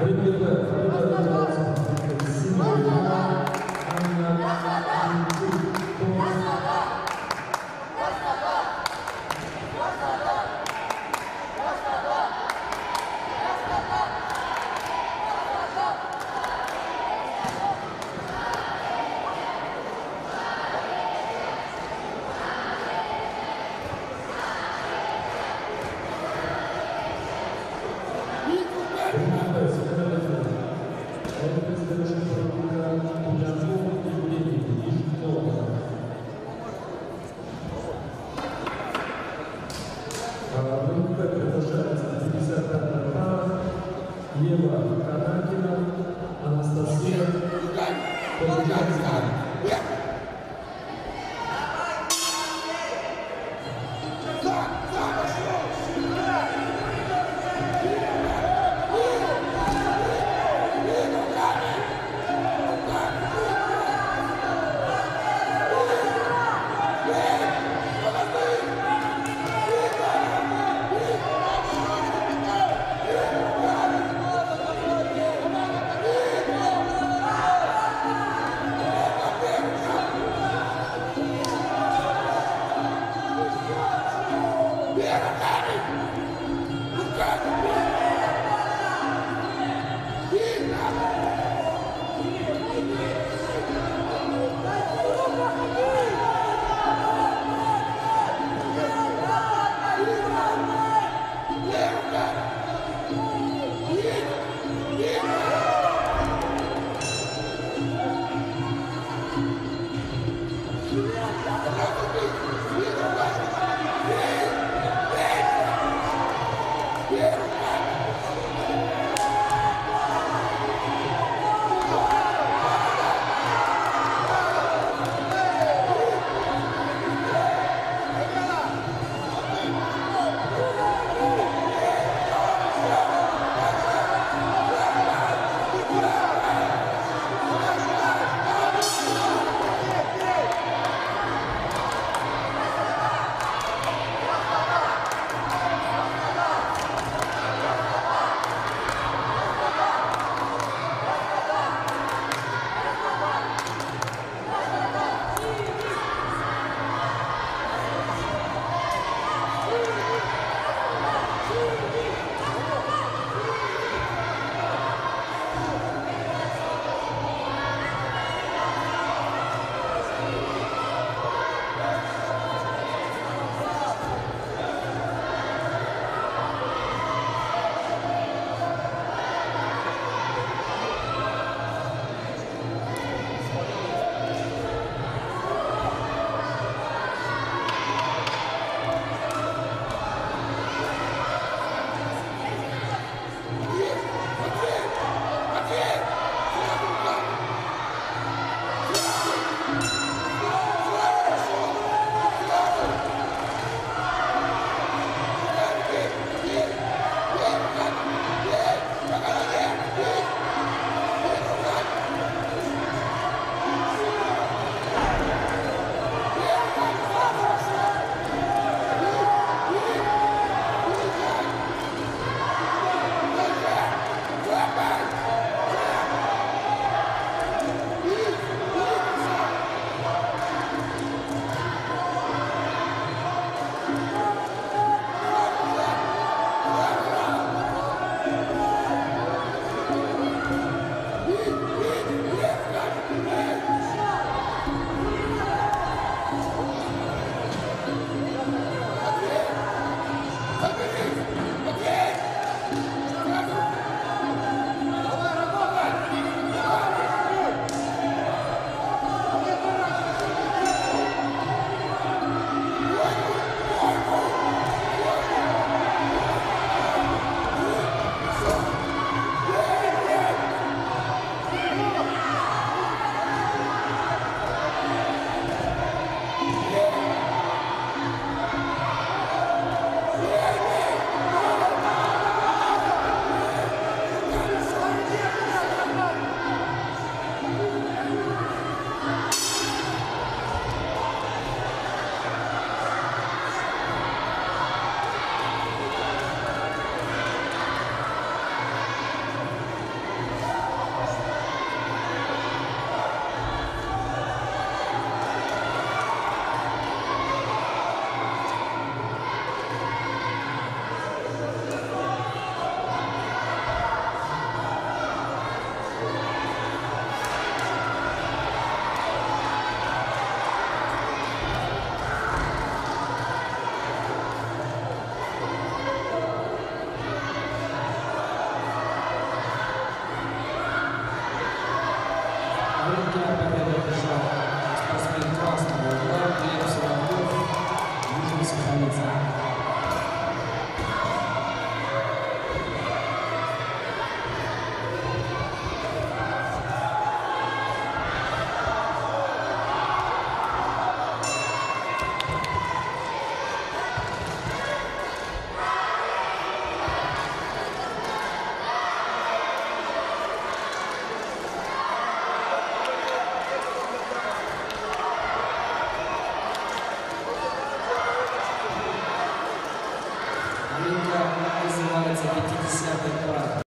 بالنفاذ como já sabe.